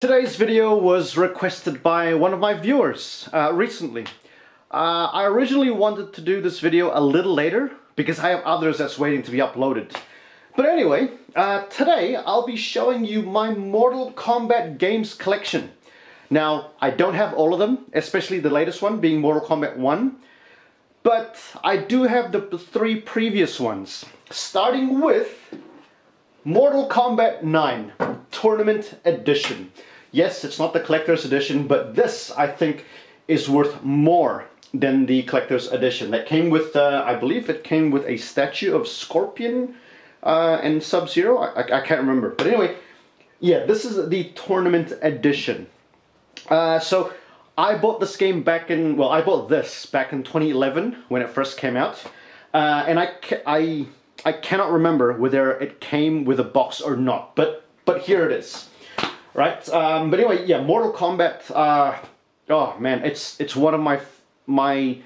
Today's video was requested by one of my viewers uh, recently. Uh, I originally wanted to do this video a little later because I have others that's waiting to be uploaded. But anyway, uh, today I'll be showing you my Mortal Kombat games collection. Now, I don't have all of them, especially the latest one being Mortal Kombat 1, but I do have the three previous ones, starting with Mortal Kombat 9 Tournament Edition. Yes, it's not the collector's edition, but this, I think, is worth more than the collector's edition. That came with, uh, I believe it came with a statue of Scorpion uh, and Sub-Zero. I, I, can't remember. But anyway, yeah, this is the tournament edition. Uh, so I bought this game back in, well, I bought this back in 2011 when it first came out. Uh, and I, I, I cannot remember whether it came with a box or not, but, but here it is right? Um, but anyway, yeah, Mortal Kombat. Uh, oh man, it's it's one of my my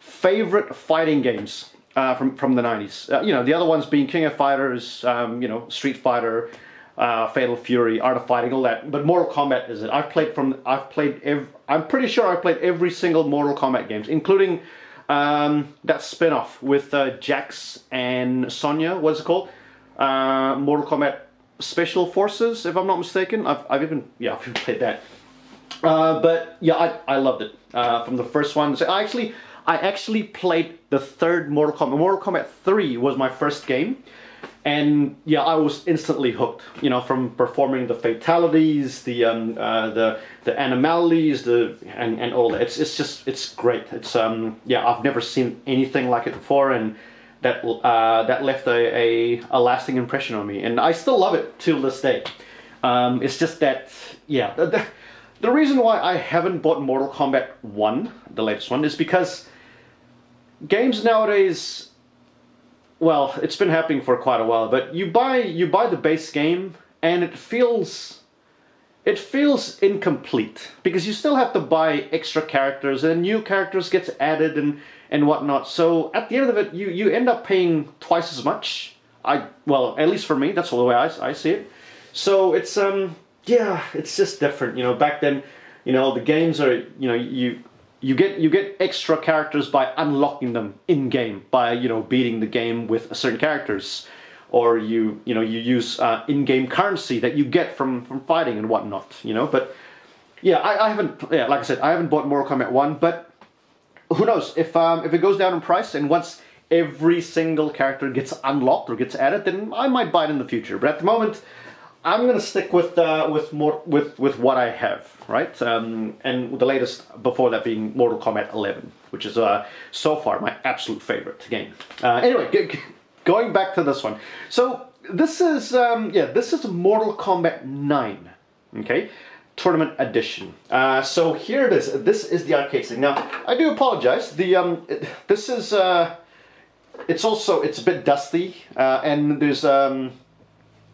favorite fighting games uh, from from the '90s. Uh, you know, the other ones being King of Fighters, um, you know, Street Fighter, uh, Fatal Fury, Art of Fighting, all that. But Mortal Kombat is it? I've played from. I've played. Every, I'm pretty sure I've played every single Mortal Kombat games, including um, that spin-off with uh, Jax and Sonya. What's it called? Uh, Mortal Kombat Special Forces, if I'm not mistaken. I've, I've even, yeah, I've even played that. Uh, but yeah, I, I loved it uh, from the first one. So I actually, I actually played the third Mortal Kombat. Mortal Kombat 3 was my first game. And yeah, I was instantly hooked. You know, from performing the fatalities, the um, uh, the the animalities, the and, and all that. It's it's just it's great. It's um yeah, I've never seen anything like it before, and that uh, that left a, a, a, lasting impression on me, and I still love it till this day. Um, it's just that, yeah, the, the reason why I haven't bought Mortal Kombat 1, the latest one, is because games nowadays, well, it's been happening for quite a while, but you buy you buy the base game and it feels it feels incomplete because you still have to buy extra characters and new characters gets added and and whatnot. So at the end of it, you you end up paying twice as much. I well, at least for me, that's all the way I, I see it. So it's um yeah, it's just different. You know, back then, you know, the games are you know you you get you get extra characters by unlocking them in game by you know beating the game with certain characters or you you know you use uh, in-game currency that you get from from fighting and whatnot you know but yeah I, I haven't yeah like I said I haven't bought Mortal Kombat 1 but who knows if um, if it goes down in price and once every single character gets unlocked or gets added then I might buy it in the future but at the moment I'm gonna stick with uh, with more with with what I have right um, and the latest before that being Mortal Kombat 11 which is uh, so far my absolute favorite game uh, anyway going back to this one. So this is, um, yeah, this is Mortal Kombat 9, okay? Tournament Edition. Uh, so here it is. This is the arcade stick. Now, I do apologize. The um, it, This is, uh, it's also, it's a bit dusty, uh, and there's, um,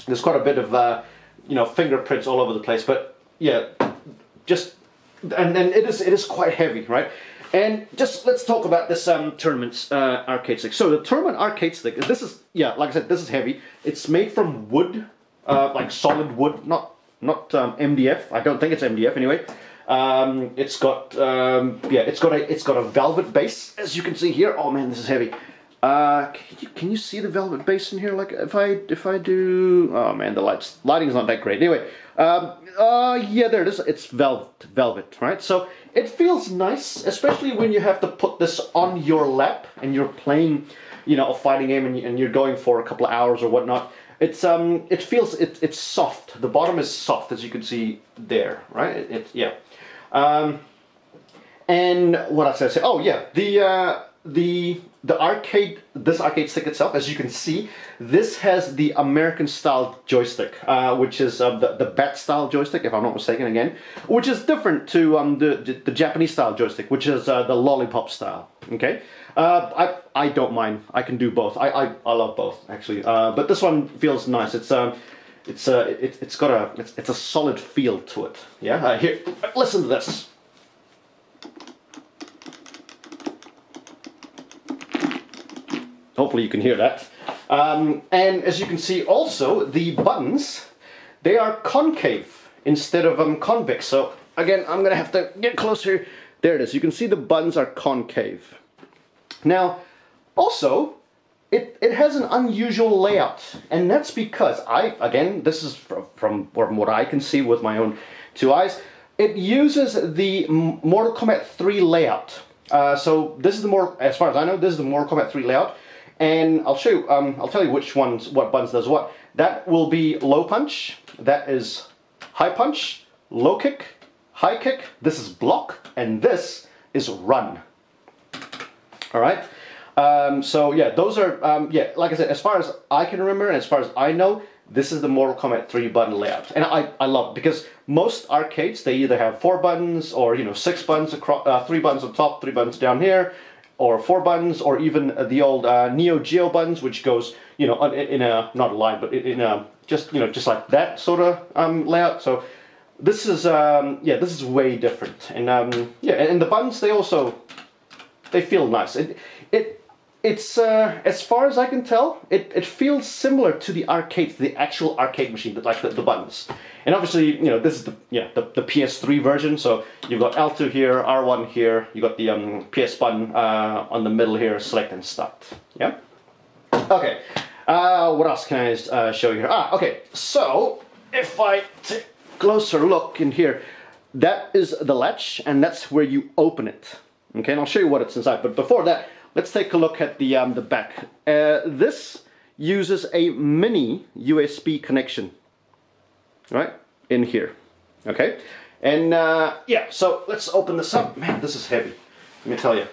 there's quite a bit of, uh, you know, fingerprints all over the place, but yeah, just, and then it is, it is quite heavy, right? And just let's talk about this um, tournament uh, arcade stick. So the tournament arcade stick, this is, yeah, like I said, this is heavy. It's made from wood, uh, like solid wood, not not um, MDF. I don't think it's MDF anyway. Um, it's got, um, yeah, it's got a it's got a velvet base, as you can see here. Oh man, this is heavy. Uh, can you, can you see the velvet base in here? Like if I if I do, oh man, the lights lighting's not that great. Anyway, um, uh, yeah, there it is. It's velvet, velvet, right? So it feels nice, especially when you have to put this on your lap and you're playing, you know, a fighting game and, and you're going for a couple of hours or whatnot. It's um, it feels it, it's soft. The bottom is soft, as you can see there, right? It, it yeah. Um, and what else did I say? Oh yeah, the uh, the the arcade, this arcade stick itself, as you can see, this has the American style joystick, uh, which is uh, the, the bat style joystick, if I'm not mistaken again, which is different to um, the, the Japanese style joystick, which is uh, the lollipop style, okay? Uh, I, I don't mind, I can do both, I, I, I love both, actually, uh, but this one feels nice, it's, um, it's, uh, it, it's got a, it's, it's a solid feel to it, yeah? here, listen to this. Hopefully you can hear that. Um, and as you can see also, the buttons, they are concave instead of um, convex. So again, I'm gonna have to get closer. There it is. You can see the buttons are concave. Now, also, it, it has an unusual layout, and that's because I, again, this is from, from, what I can see with my own two eyes, it uses the Mortal Kombat 3 layout. Uh, so this is the more, as far as I know, this is the Mortal Kombat 3 layout, and I'll show you, um, I'll tell you which ones, what buttons does what. That will be low punch, that is high punch, low kick, high kick, this is block, and this is run. All right. Um, so yeah, those are um, yeah. Like I said, as far as I can remember, and as far as I know, this is the Mortal Kombat 3 button layout, and I I love because most arcades they either have four buttons or you know six buttons across, uh, three buttons on top, three buttons down here, or four buttons, or even the old uh, Neo Geo buttons, which goes you know in a not a line, but in a just you know just like that sort of um, layout. So this is um, yeah, this is way different, and um, yeah, and the buttons they also they feel nice. It it it's uh, as far as I can tell, it, it feels similar to the arcade, the actual arcade machine, like the, the buttons. And obviously, you know, this is the yeah the, the PS3 version. So you've got L2 here, R1 here. You got the um, PS button uh, on the middle here, select and start. Yeah. Okay. Uh, what else can I uh, show you here? Ah, okay. So if I take closer look in here, that is the latch, and that's where you open it. Okay, and I'll show you what it's inside. But before that, Let's take a look at the, um, the back. Uh, this uses a mini USB connection, right, in here, okay? And uh, yeah, so let's open this up. Man, this is heavy, let me tell you.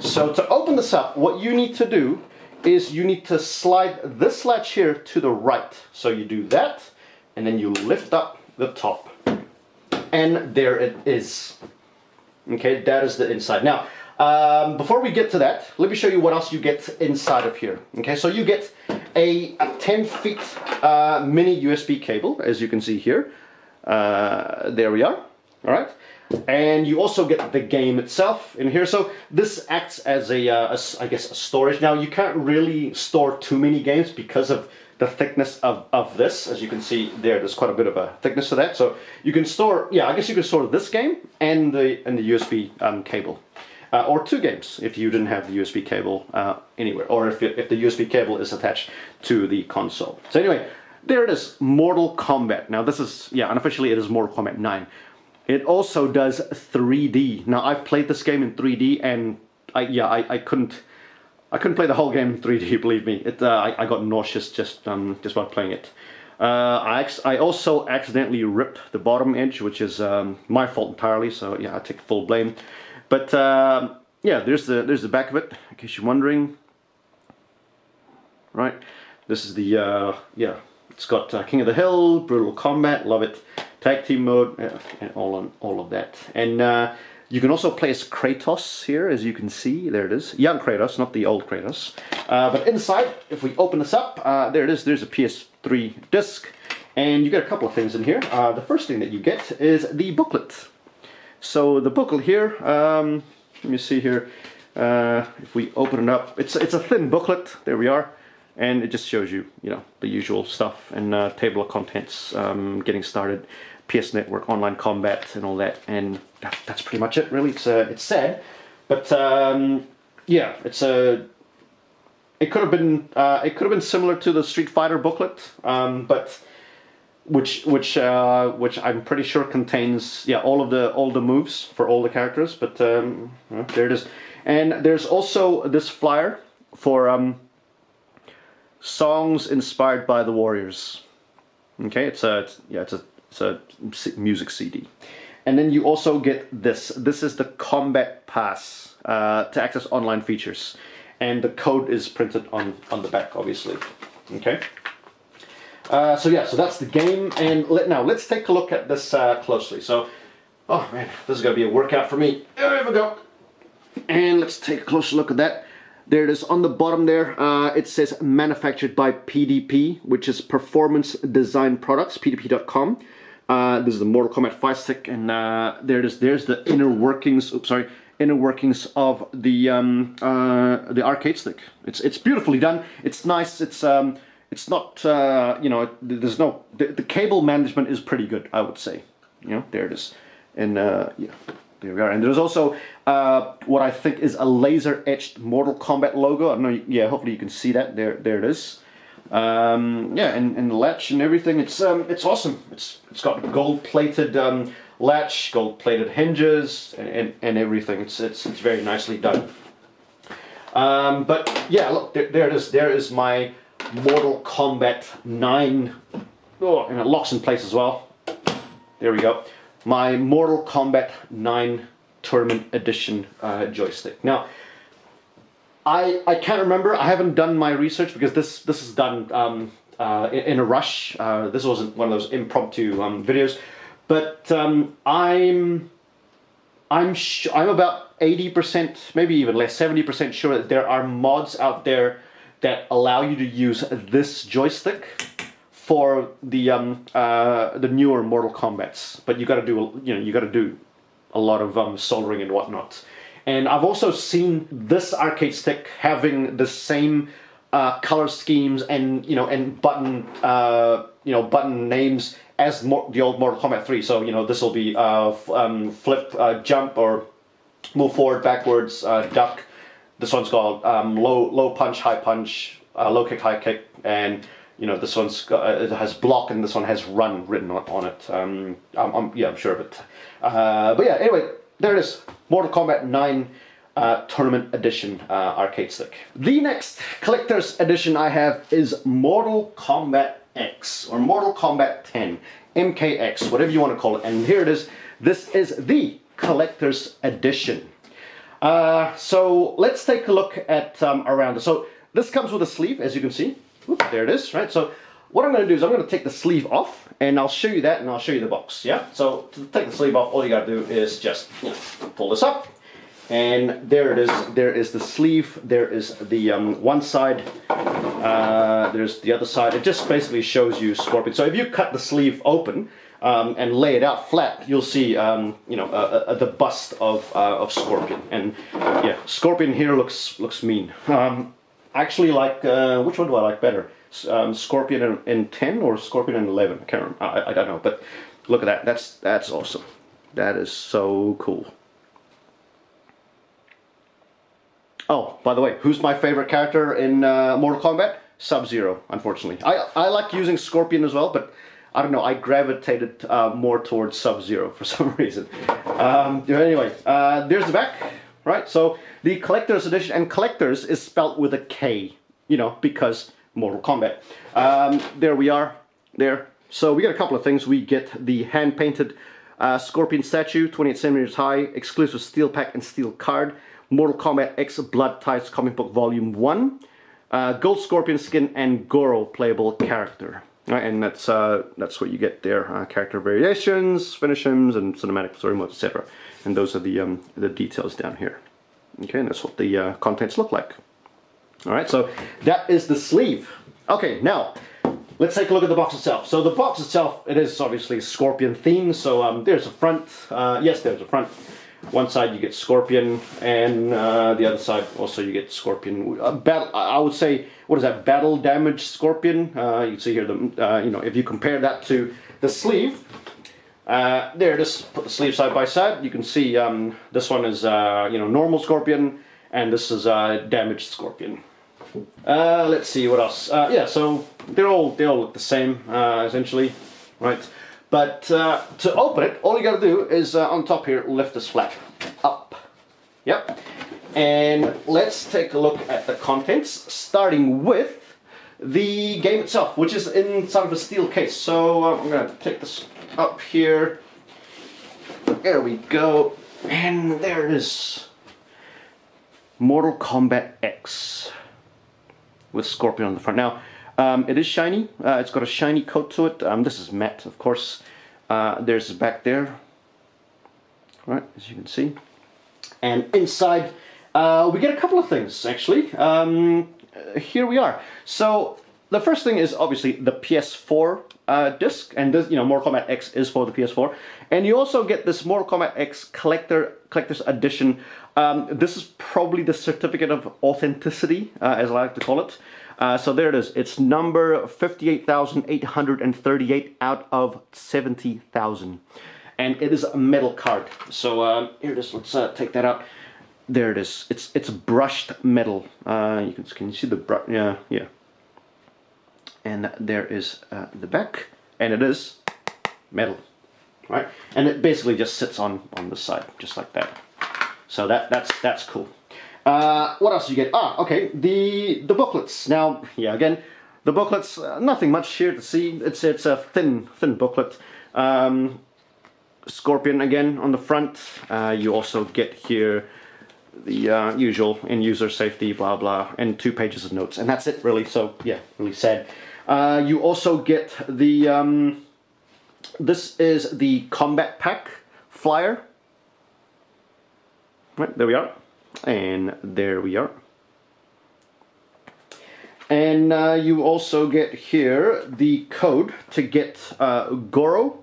So to open this up, what you need to do is you need to slide this latch here to the right. So you do that, and then you lift up the top. And there it is. Okay, that is the inside. Now, um, before we get to that, let me show you what else you get inside of here. Okay, so you get a, a 10 feet uh, mini USB cable, as you can see here. Uh, there we are, all right? And you also get the game itself in here. So this acts as a, uh, a I guess, a storage. Now you can't really store too many games because of the thickness of, of this. As you can see there, there's quite a bit of a thickness to that. So you can store, yeah, I guess you can store this game and the, and the USB um, cable uh, or two games if you didn't have the USB cable uh, anywhere, or if, if the USB cable is attached to the console. So anyway, there it is, Mortal Kombat. Now this is, yeah, unofficially it is Mortal Kombat 9. It also does 3D. Now I've played this game in 3D and I, yeah, I, I couldn't, I couldn't play the whole game in 3D, believe me. It, uh, I, I, got nauseous just, um, just while playing it. Uh, I, I also accidentally ripped the bottom edge, which is um, my fault entirely, so yeah, I take full blame. But uh, yeah, there's the there's the back of it. In case you're wondering, right? This is the uh, yeah. It's got uh, King of the Hill, Brutal Combat, love it. Tag team mode, and all on all of that. And uh, you can also place Kratos here, as you can see. There it is, young Kratos, not the old Kratos. Uh, but inside, if we open this up, there it is. There's a PS3 disc. And you get a couple of things in here. Uh, the first thing that you get is the booklet. So the booklet here, um, let me see here, uh, if we open it up, it's, it's a thin booklet, there we are, and it just shows you, you know, the usual stuff and uh, table of contents, um, getting started, PS Network, online combat and all that, and that, that's pretty much it really, it's, uh, it's sad, but um, yeah, it's a, it could have been, uh, it could have been similar to the Street Fighter booklet, um, but which which uh, which I'm pretty sure contains yeah all of the all the moves for all the characters. But um, well, there it is, and there's also this flyer for um, songs inspired by the Warriors. Okay, it's a it's, yeah it's a it's a music CD, and then you also get this. This is the Kombat Pass uh, to access online features, and the code is printed on on the back, obviously. Okay. Uh, so yeah, so that's the game, and let, now let's take a look at this uh, closely. So, oh man, this is to be a workout for me. There we go. And let's take a closer look at that. There it is on the bottom there. Uh, it says manufactured by PDP, which is Performance Design Products, pdp.com. Uh, this is the Mortal Kombat Fight Stick, and uh, there it is. There's the inner workings. Oops, sorry inner workings of the um, uh, the arcade stick. It's it's beautifully done. It's nice. It's um, it's not, uh, you know, there's no, the, the, cable management is pretty good, I would say. You know, there it is. And uh, yeah, there we are. And there's also uh, what I think is a laser etched Mortal Kombat logo. I don't know, yeah, hopefully you can see that. There, there it is. Um, yeah, and, and the latch and everything, it's um, it's awesome. It's it's got gold plated um, latch, gold plated hinges, and, and, and, everything. It's, it's it's very nicely done. Um, but yeah, look, there, there it is. There is my Mortal Kombat 9. Oh, and it locks in place as well. There we go. My Mortal Kombat 9 Tournament Edition uh, joystick. Now, I, I can't remember. I haven't done my research because this this is done um, uh, in, in, a rush. Uh, this wasn't one of those impromptu um, videos, but um, I'm I'm I'm about eighty percent, maybe even less, seventy percent sure that there are mods out there that allow you to use this joystick for the um, uh, the newer Mortal Kombat's. But you got to do you know you got to do a lot of um, soldering and whatnot. And I've also seen this arcade stick having the same uh, color schemes and you know and button uh, you know button names as the old Mortal Kombat 3. So you know this will be uh, um, flip, uh, jump, or move forward, backwards, uh, duck. This one's called um, low low punch, high punch, uh, low kick, high kick, and you know this one's got, it has block and this one has run written on, on it. Um, I'm, I'm, yeah, I'm sure of it. but yeah, anyway, there it is. Mortal Kombat 9 uh, Tournament Edition uh, arcade stick. The next collector's edition I have is Mortal Kombat X, or Mortal Kombat 10, MKX, whatever you want to call it. And here it is. This is the collector's edition. Uh, so let's take a look at um, around. So this comes with a sleeve, as you can see. There it is, right? So what I'm going to do is I'm going to take the sleeve off and I'll show you that and I'll show you the box, yeah? So to take the sleeve off, all you got to do is just you know, pull this up and there it is, there is the sleeve, there is the um, one side, uh, there's the other side. It just basically shows you Scorpion. So if you cut the sleeve open, um, and lay it out flat, you'll see, um, you know, uh, uh, the bust of uh, of Scorpion. And yeah, Scorpion here looks looks mean. Um, actually, like uh, which one do I like better? Um, Scorpion in, in, 10 or Scorpion in 11. I can't remember. I, I don't know. But look at that. That's, that's awesome. That is so cool. Oh, by the way, who's my favorite character in uh, Mortal Kombat? Sub-Zero, unfortunately. I, I like using Scorpion as well, but I don't know, I gravitated uh, more towards Sub-Zero for some reason. Um, anyway, uh, there's the back, right? So the Collector's Edition, and Collector's is spelled with a K, you know, because Mortal Kombat. Um, there we are, there. So we got a couple of things. We get the hand-painted uh, Scorpion statue, 28 centimeters high, exclusive steel pack and steel card, Mortal Kombat X Blood Ties comic book volume 1, uh, gold Scorpion skin, and Goro playable character. Right, and that's uh, that's what you get there, uh, character variations, finishes, and cinematic story modes, etc. And those are the um, the details down here. Okay, and that's what the uh, contents look like. Alright, so that is the sleeve. Okay, now, let's take a look at the box itself. So the box itself, it is obviously Scorpion themed, so um, there's a front, uh, yes there's a front. One side you get Scorpion, and uh, the other side also you get Scorpion. Uh, battle, I would say, what is that, battle damage Scorpion? Uh, you see here, the, uh, you know, if you compare that to the sleeve, uh, there, just put the sleeve side by side. You can see um, this one is, you know, normal Scorpion, and this is damaged Scorpion. Uh, let's see what else. Uh, yeah, so they're all they all look the same uh, essentially, right? But uh, to open it, all you got to do is uh, on top here lift this flap up. Yep. And let's take a look at the contents, starting with the game itself, which is inside of a steel case. So uh, I'm to take this up here. There we go. And there it is. Mortal Kombat X with Scorpion on the front. Now, um, it is shiny. Uh, it's got a shiny coat to it. Um, this is matte, of course. Uh, there's back there, right, as you can see. And inside, uh, we get a couple of things, actually. Um, here we are. So, the first thing is obviously the PS4 uh, disc, and this, you know, Mortal Kombat X is for the PS4. And you also get this Mortal Kombat X collector collector's edition. Um, this is probably the certificate of authenticity, uh, as I like to call it. Uh, so there it is. It's number 58,838 out of 70,000. And it is a metal card. So uh, here it is. Let's uh, take that out. There it is. It's it's brushed metal. Uh, you can can you see the brush? Yeah, yeah. And there is uh, the back, and it is metal, right? And it basically just sits on on the side, just like that. So that that's that's cool. Uh, what else do you get? Ah, okay, the the booklets. Now, yeah, again, the booklets. Uh, nothing much here to see. It's it's a thin thin booklet. Um, Scorpion again on the front. Uh, you also get here the uh, usual in user safety, blah blah, and two pages of notes, and that's it really. So yeah, really sad. Uh, you also get the um, this is the Kombat Pack flyer. Right there we are, and there we are. And uh, you also get here the code to get uh, Goro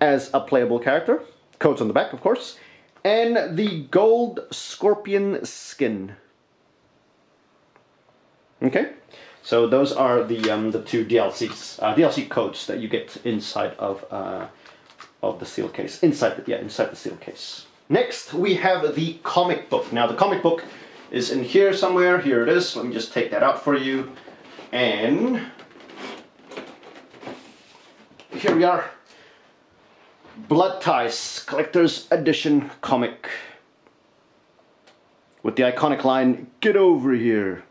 as a playable character. Code's on the back, of course and the gold scorpion skin. Okay, so those are the um, the two DLCs, uh, DLC codes that you get inside of uh, of the seal case. Inside the yeah, inside the seal case. Next, we have the comic book. Now, the comic book is in here somewhere. Here it is. Let me just take that out for you, and here we are. Blood Ties Collector's Edition comic. With the iconic line, get over here.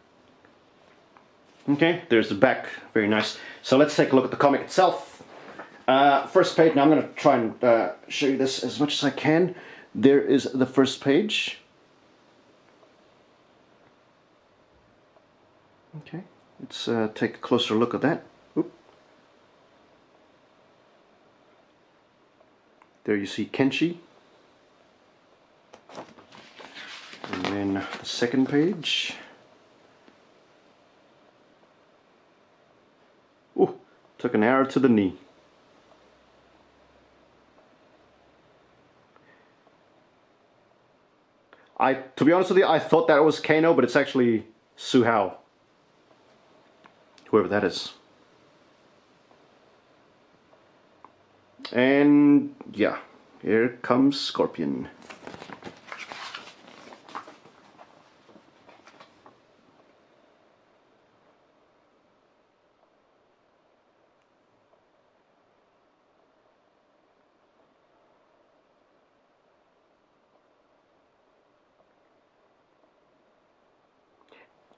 Okay, there's the back, very nice. So let's take a look at the comic itself. Uh, first page, now I'm going to try and uh, show you this as much as I can. There is the first page. Okay, let's uh, take a closer look at that. There you see Kenshi. And then the second page. Oh, took an arrow to the knee. I, to be honest with you, I thought that was Kano, but it's actually Suhao. Whoever that is. And yeah, here comes Scorpion.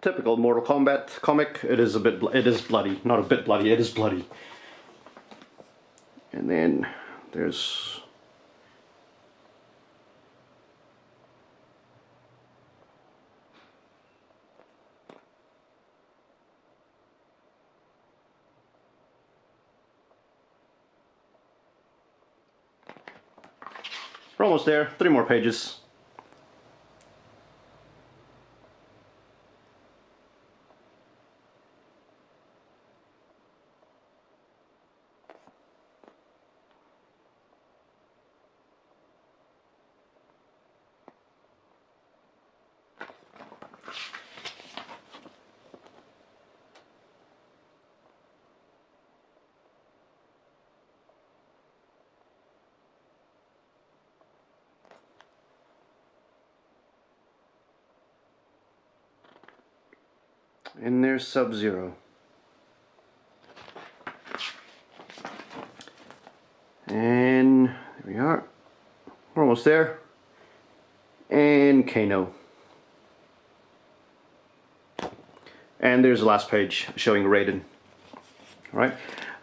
typical Mortal Kombat comic. It is a bit, it is bloody, not a bit bloody, it is bloody. And then there's We're almost there, three more pages. and there's Sub-Zero. And there we are. We're almost there. And Kano. And there's the last page showing Raiden. Right?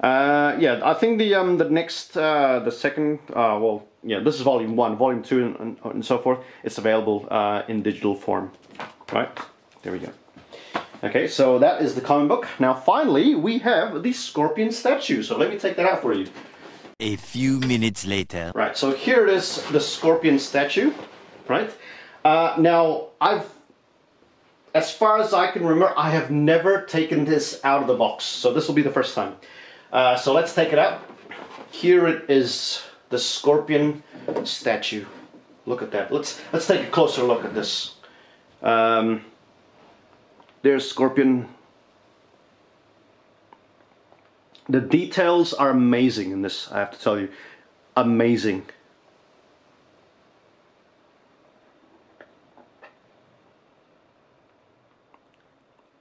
Uh, yeah, I think the um, the next, uh, the second, uh, well, yeah, this is volume one, volume two, and, and, and so forth. It's available uh, in digital form. Right? There we go. Okay, so that is the comic book. Now finally, we have the scorpion statue. So let me take that out for you. A few minutes later. Right, so here it is, the scorpion statue, right? Uh, now, I've, as far as I can remember, I have never taken this out of the box. So this will be the first time. Uh, so let's take it out. Here it is, the scorpion statue. Look at that. Let's let's take a closer look at this. Um, there's Scorpion The details are amazing in this, I have to tell you. Amazing.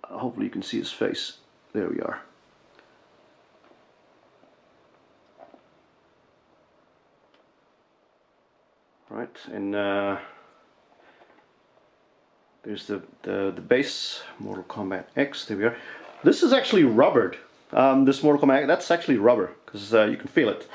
Hopefully you can see his face. There we are. Right, and uh, there's the, the, the base, Mortal Kombat X, there we are. This is actually rubbered. Um, this Mortal Kombat, that's actually rubber, because uh, you can feel it.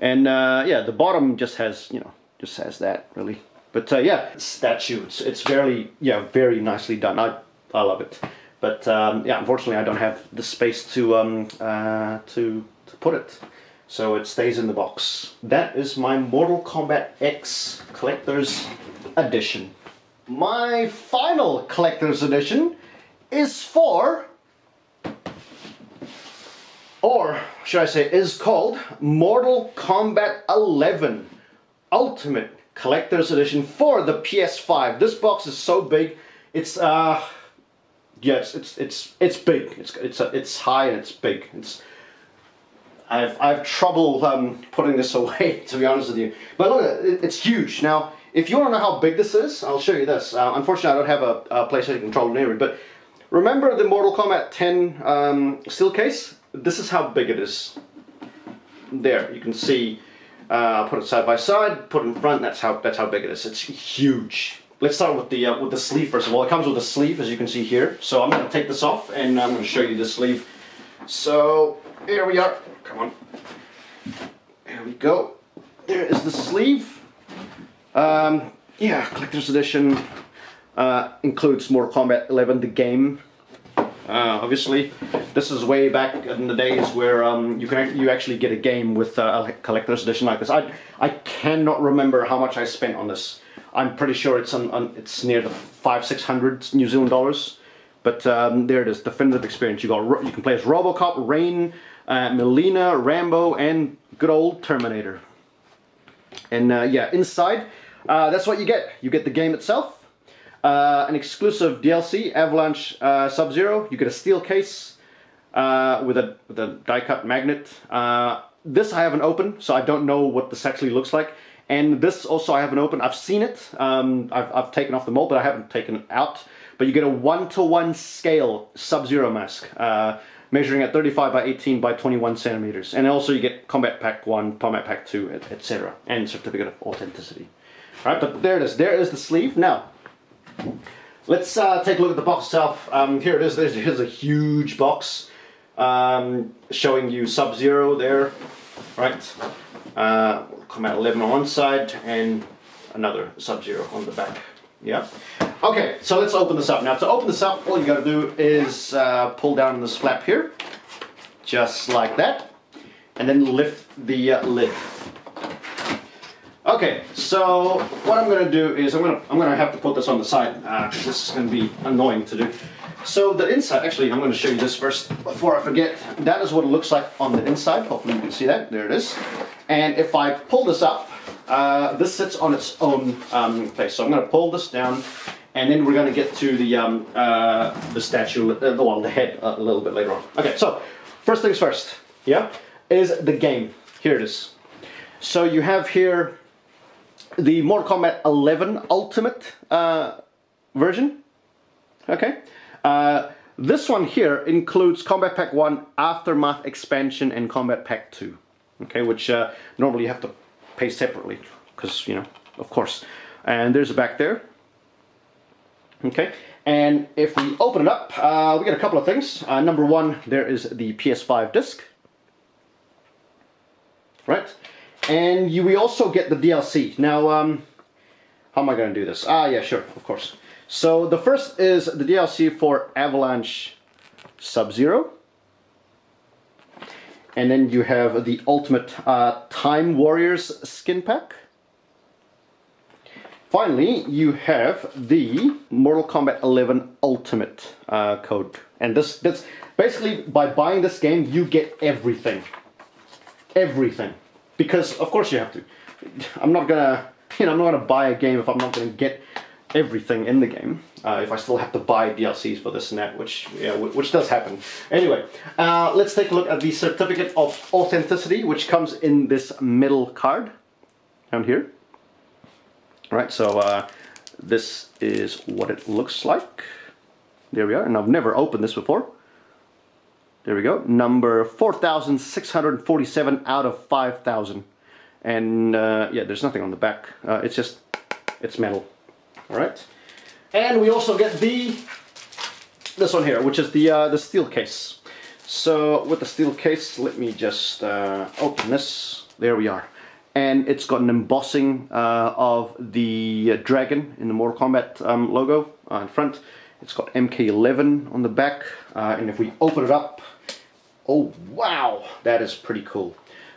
And uh, yeah, the bottom just has, you know, just has that, really. But uh, yeah, statue, it's, it's very, yeah, very nicely done. I, I love it. But um, yeah, unfortunately I don't have the space to, um, uh, to, to put it. So it stays in the box. That is my Mortal Kombat X Collector's Edition. My final Collector's Edition is for, or should I say is called, Mortal Kombat 11 Ultimate Collector's Edition for the PS5. This box is so big, it's, uh, yes, it's, it's, it's big. It's, it's, it's high and it's big. It's, I've, I've trouble um, putting this away, to be honest with you. But look, it, it's huge. Now, if you want to know how big this is, I'll show you this. Uh, unfortunately, I don't have a, a PlayStation controller near me, but remember the Mortal Kombat 10 um, steel case? This is how big it is. There, you can see, uh, I'll put it side by side, put it in front, that's how, that's how big it is. It's huge. Let's start with the, uh, with the sleeve first of all. It comes with a sleeve, as you can see here. So I'm going to take this off, and I'm going to show you the sleeve. So, here we are. Come on. There we go. There is the sleeve. Um, yeah, collector's edition uh, includes Mortal Kombat 11, the game. Uh, obviously, this is way back in the days where um, you can you actually get a game with uh, a collector's edition like this. I I cannot remember how much I spent on this. I'm pretty sure it's on, on it's near the five six hundred New Zealand dollars. But um, there it is, definitive experience. You got you can play as RoboCop, Rain, uh, Mileena, Rambo, and good old Terminator. And uh, yeah, inside, uh, that's what you get. You get the game itself, uh, an exclusive DLC, Avalanche uh, Sub-Zero. You get a steel case uh, with a with a die-cut magnet. this I haven't opened, so I don't know what this actually looks like. And this also I haven't opened. I've seen it. Um, I've, I've taken off the mold, but I haven't taken it out. But you get a one-to-one scale Sub-Zero mask, uh, measuring at 35 by 18 by 21 centimeters. And also you get Kombat Pack 1, Kombat Pack 2, etc. And Certificate of Authenticity. Right, but there it is. There is the sleeve. Now, let's uh, take a look at the box itself. Um, here it is. There's, here's a huge box um, showing you Sub-Zero there, right? Uh, Kombat 11 on one side and another Sub-Zero on the back. Yeah. Okay, so let's open this up. Now to open this up, all you gotta do is uh, pull down this flap here, just like that, and then lift the uh, lid. Okay, so what I'm gonna do is I'm gonna I'm gonna have to put this on the side uh, this is gonna be annoying to do. So the inside, actually, I'm gonna show you this first before I forget. That is what it looks like on the inside. Hopefully you can see that. There it is. And if I pull this up, uh, this sits on its own um, place. So I'm gonna pull this down and then we're going to get to the um, uh, the statue, uh, well, the head a little bit later on. Okay, so first things first, yeah, is the game. Here it is. So you have here the Mortal Kombat 11 Ultimate uh, version. Okay. Uh, this one here includes Kombat Pack 1, Aftermath Expansion, and Kombat Pack 2. Okay, which uh, normally you have to pay separately, because, you know, of course. And there's a back there. Okay, and if we open it up, uh, we get a couple of things. Uh, number one, there is the PS5 disc. Right, and you, we also get the DLC. Now, um, how am I going to do this? Ah, yeah, sure, of course. So the first is the DLC for Avalanche Sub-Zero. And then you have the Ultimate uh, Time Warriors skin pack. Finally, you have the Mortal Kombat 11 Ultimate uh, code. And this, that's basically by buying this game, you get everything. Everything. Because of course you have to. I'm not gonna, you know, I'm not gonna buy a game if I'm not gonna get everything in the game. Uh, if I still have to buy DLCs for this and that, which yeah, which does happen. Anyway, uh, let's take a look at the certificate of authenticity, which comes in this middle card down here. All right, so uh, this is what it looks like. There we are, and I've never opened this before. There we go, number 4,647 out of 5,000. And uh, yeah, there's nothing on the back. Uh, it's just, it's metal. All right. And we also get the, this one here, which is the, uh, the steel case. So with the steel case, let me just uh, open this. There we are. And it's got an embossing uh, of the dragon in the Mortal Kombat um, logo uh, in front. It's got MK11 on the back. and if we open it up, oh wow, that is pretty cool.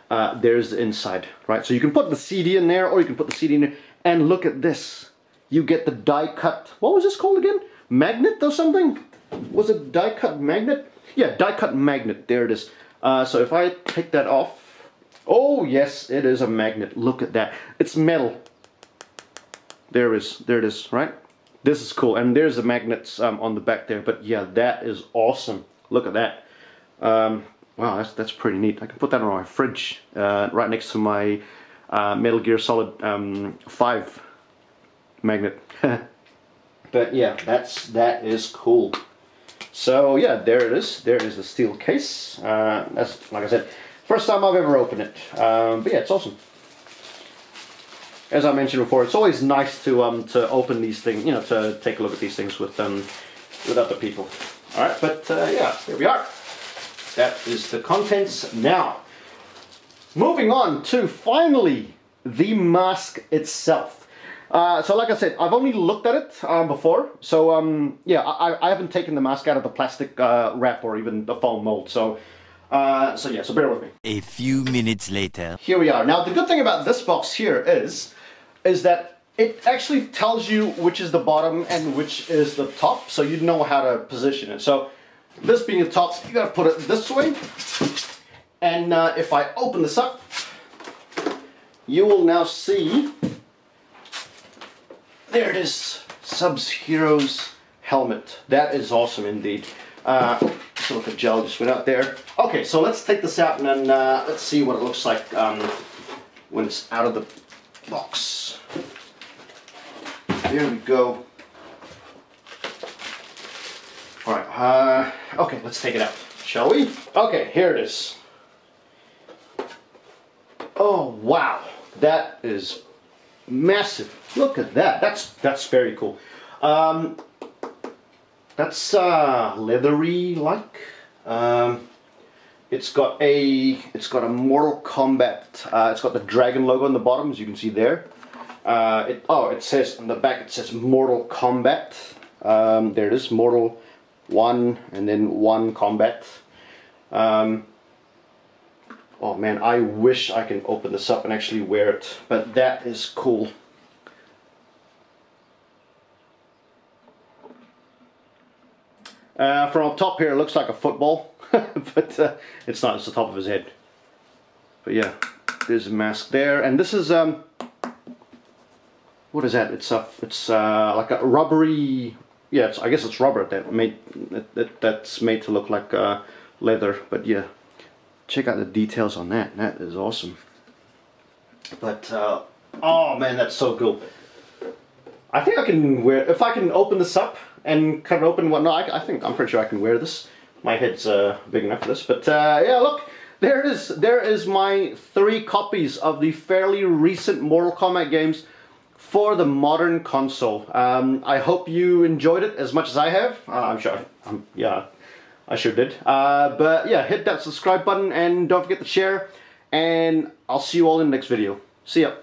Uh, there's the inside, right? So you can put the CD in there or you can put the CD in there and look at this. You get the die cut, what was this called again? Magnet or something? Was it die cut magnet? Yeah, die cut magnet, there it is. Uh, so if I take that off, oh yes, it is a magnet, look at that. It's metal. There it is, there it is, right? This is cool, and there's the magnets um, on the back there, but yeah, that is awesome. Look at that. Um, Wow, that's, that's pretty neat. I can put that on my fridge uh, right next to my uh, Metal Gear Solid um, 5 magnet. but yeah, that's that is cool. So yeah, there it is. There is the steel case. Uh, that's like I said, first time I've ever opened it. Um, but yeah, it's awesome. As I mentioned before, it's always nice to um, to open these things, you know, to take a look at these things with um, with other people. All right, but uh, yeah, here we are. That is the contents. Now, moving on to finally the mask itself. Uh, so like I said, I've only looked at it um, before. So um, yeah, I, I, haven't taken the mask out of the plastic uh, wrap or even the foam mold. So uh, so yeah, so bear with me. A few minutes later. Here we are. Now the good thing about this box here is, is that it actually tells you which is the bottom and which is the top. So you know how to position it. So this being the top, you gotta put it this way. And uh, if I open this up, you will now see, there it is, Sub-Zero's helmet. That is awesome indeed. Uh, silica gel just went out there. Okay, so let's take this out and then uh, let's see what it looks like um, when it's out of the box. There we go. All right, uh, okay, let's take it out, shall we? Okay, here it is. Oh, wow, that is massive. Look at that, that's, that's very cool. Um, that's uh, leathery-like. Um, it's got a it's got a Mortal Kombat. Uh, it's got the dragon logo on the bottom, as you can see there. Uh, it, oh, it says on the back it says Mortal Kombat. Um, there it is, Mortal one and then one combat. Um, oh man, I wish I can open this up and actually wear it, but that is cool. Uh, from up top here, it looks like a football, but uh, it's not. It's the top of his head. But yeah, there's a mask there, and this is um, what is that? It's a, it's uh, like a rubbery yeah, I guess it's rubber that made that, that that's made to look like uh, leather. But yeah, check out the details on that. That is awesome. But uh, oh man, that's so cool. I think I can wear if I can open this up and cut it open and whatnot. I, I think I'm pretty sure I can wear this. My head's uh, big enough for this. But uh, yeah, look. There it is. There is my three copies of the fairly recent Mortal Kombat games for the modern console. Um, I hope you enjoyed it as much as I have. Uh, I'm sure, um, yeah, I sure did. Uh, but yeah, hit that subscribe button and don't forget to share. And I'll see you all in the next video. See ya.